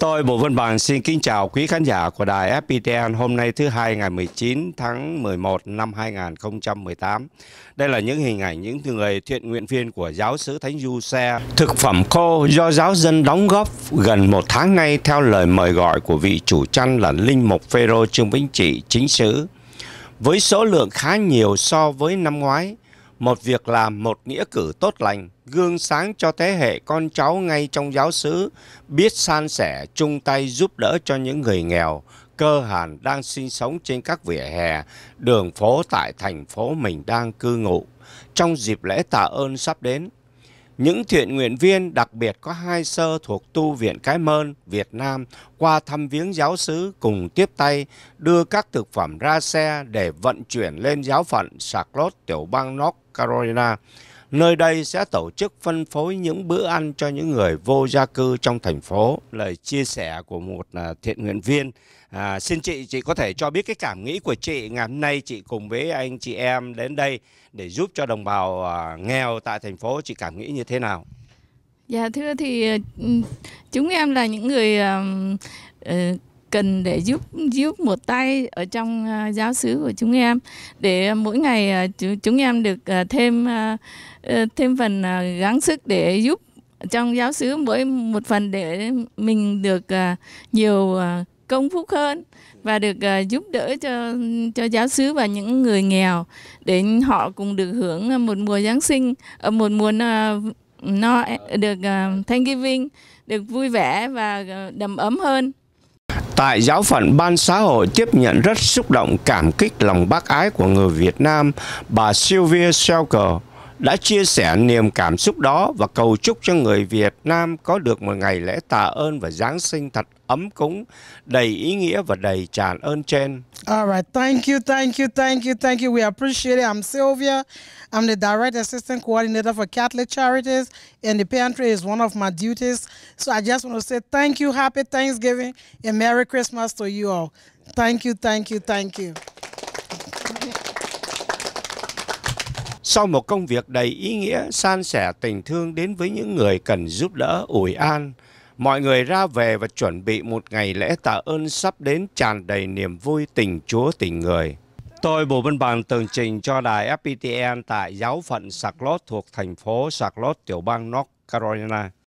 Tôi Bùi Văn Bằng xin kính chào quý khán giả của đài FPTN hôm nay thứ hai ngày 19 tháng 11 năm 2018. Đây là những hình ảnh những người thiện nguyện viên của giáo sứ Thánh Du Xe. Thực phẩm khô do giáo dân đóng góp gần một tháng nay theo lời mời gọi của vị chủ chăn là Linh Mục Phêrô Trương Vĩnh Trị chính sứ. Với số lượng khá nhiều so với năm ngoái, một việc làm một nghĩa cử tốt lành, gương sáng cho thế hệ con cháu ngay trong giáo xứ, biết san sẻ, chung tay giúp đỡ cho những người nghèo, cơ hàn đang sinh sống trên các vỉa hè, đường phố tại thành phố mình đang cư ngụ. Trong dịp lễ tạ ơn sắp đến, những thiện nguyện viên đặc biệt có hai sơ thuộc tu viện Cái Mơn, Việt Nam qua thăm viếng giáo xứ cùng tiếp tay đưa các thực phẩm ra xe để vận chuyển lên giáo phận Charlotte, tiểu bang North Carolina. Nơi đây sẽ tổ chức phân phối những bữa ăn cho những người vô gia cư trong thành phố. Lời chia sẻ của một à, thiện nguyện viên. À, xin chị, chị có thể cho biết cái cảm nghĩ của chị ngày hôm nay chị cùng với anh chị em đến đây để giúp cho đồng bào à, nghèo tại thành phố. Chị cảm nghĩ như thế nào? Dạ thưa thì ừ, chúng em là những người uh, cần để giúp giúp một tay ở trong uh, giáo xứ của chúng em. Để mỗi ngày uh, chúng em được uh, thêm uh, thêm phần uh, gắng sức để giúp trong giáo xứ mỗi một phần để mình được uh, nhiều uh, công phúc hơn và được uh, giúp đỡ cho cho giáo xứ và những người nghèo. Để họ cùng được hưởng một mùa Giáng sinh ở một mùa uh, no được uh, Thanksgiving được vui vẻ và đầm ấm hơn. Tại giáo phận Ban xã hội tiếp nhận rất xúc động cảm kích lòng bác ái của người Việt Nam, bà Sylvia Selker đã chia sẻ niềm cảm xúc đó và cầu chúc cho người Việt Nam có được một ngày lễ tạ ơn và Giáng sinh thật ấm cúng, đầy ý nghĩa và đầy tràn ơn trên. All right, thank you, thank you, thank you, thank you. We appreciate it. I'm Sylvia. I'm the Direct Assistant Coordinator for Catholic Charities, and the pantry is one of my duties. So I just want to say thank you, happy Thanksgiving, and Merry Christmas to you all. Thank you, thank you, thank you. Sau một công việc đầy ý nghĩa, san sẻ tình thương đến với những người cần giúp đỡ, ủi an, mọi người ra về và chuẩn bị một ngày lễ tạ ơn sắp đến tràn đầy niềm vui tình Chúa tình người. Tôi Bùi Văn Bằng tường trình cho đài FPTN tại giáo phận Charlotte thuộc thành phố Charlotte, tiểu bang North Carolina.